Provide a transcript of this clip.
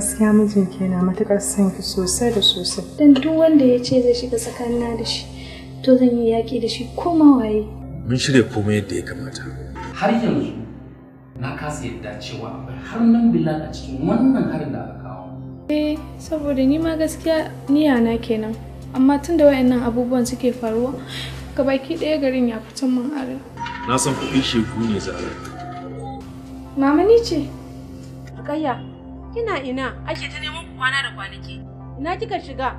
Gaskiya mijinki yana matuƙar son ki sosai da sosai. Dan duk wanda ya ce zai shiga tsakanina da shi, to zan yi yaƙi da shi ko ma waye. Mun shirya komai yadda ya kamata. har yanzu na kasa yadda cewa akwai hannun Bilal a cikin wannan harin da aka kawo. Eh, saboda ni ma gaskiya niyana kenan. Amma tun da wayannan abubuwan suke faruwa, gabaki ɗaya garin ya fitan min are. Na san kuɗi shegu ne zara. Mama ni ce. Kayya, kina ina? Ake ta neman ku kwana da kwanaki. Ina kika shiga?